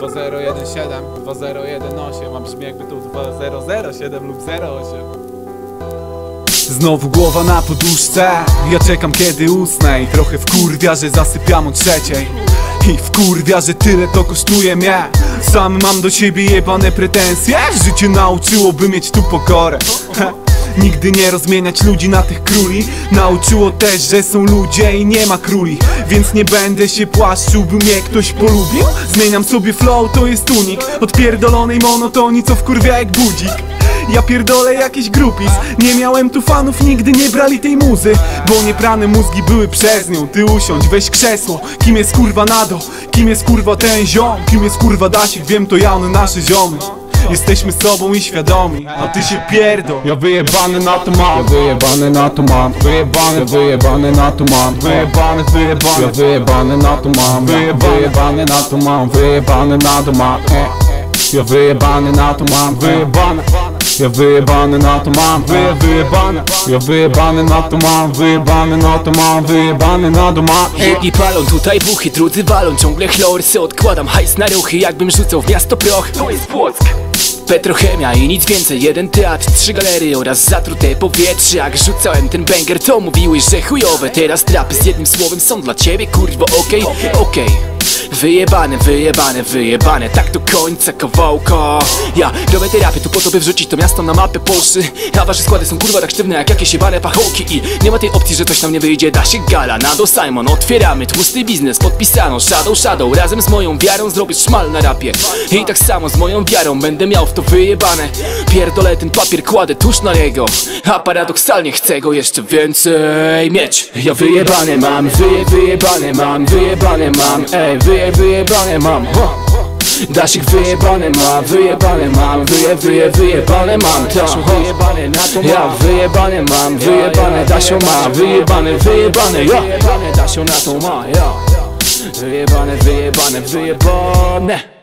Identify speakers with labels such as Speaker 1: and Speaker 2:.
Speaker 1: 2017, 2018 Mam brzmi jakby tu 2007 lub 08 Znowu głowa na poduszce Ja czekam kiedy usnę I trochę wkurwia, że zasypiam o trzeciej. I wkurwia, że tyle to kosztuje mnie. Sam mam do siebie jebane pretensje Życie nauczyłoby mieć tu pokorę Nigdy nie rozmieniać ludzi na tych króli. Nauczyło też, że są ludzie i nie ma króli. Więc nie będę się płaszczył, by mnie ktoś polubił. Zmieniam sobie flow, to jest unik. Od pierdolonej monotonii, co wkurwia jak budzik. Ja pierdolę jakiś grupis. Nie miałem tu fanów, nigdy nie brali tej muzy. Bo nieprane mózgi były przez nią. Ty usiądź, weź krzesło. Kim jest kurwa Nado? Kim jest kurwa ten ziom? Kim jest kurwa Dasik? Wiem to ja, on nasze ziomy Jesteśmy sobą i świadomi A ty się pierdol.
Speaker 2: Ja wyjebany na to mam. Ja wyjebany na to mam. Wyjebany, wyjebany na to mam. Wyjebany, wyjebany. Ja wyjebany na to mam. Wyjebany na to mam. Wyjebany na to mam. E, e. Ja wyjebany na to mam. Wyjebany ja wyjebany na to mam, wyje, wyjebany. Ja wyjebany na to mam, wyjebany na to mam, wyjebany na to mam.
Speaker 3: Jedni palą tutaj buchy, drudzy walą ciągle chlorsy Odkładam hajs na ruchy, jakbym rzucał w miasto proch. To jest Płock. Petrochemia i nic więcej, jeden teatr, trzy galerie oraz zatrute powietrze. Jak rzucałem ten banger, to mówiłeś, że chujowe. Teraz trapy z jednym słowem są dla ciebie, kurwo, okej, okay, okej. okay. Wyjebane, wyjebane, wyjebane Tak do końca kawałka. Ja robię terapię tu po to by wrzucić to miasto na mapę Polscy A wasze składy są kurwa tak sztywne jak jakieś jebane pachołki. I nie ma tej opcji, że coś nam nie wyjdzie Da się gala, Nado Simon. Otwieramy tłusty biznes, podpisano Shadow Shadow. Razem z moją wiarą zrobię szmal na rapie. I tak samo z moją wiarą będę miał w to wyjebane. Pierdolę ten papier, kładę tuż na niego. A paradoksalnie chcę go jeszcze więcej mieć. Ja wyjebane mam, wyje, wyjebane mam, wyjebane mam, ej, wyje, wyjebane mam Dasik wyjebane mam, wyjebane mam Wyje, wyje, wyjebane mam to wyjebane na to Ja wyjebane mam, wyjebane Dasio ma Wyjebane, wyjebane, ja. Wyjebane Dasio na to ma, ja. Wyjebane, wyjebane, wyjebane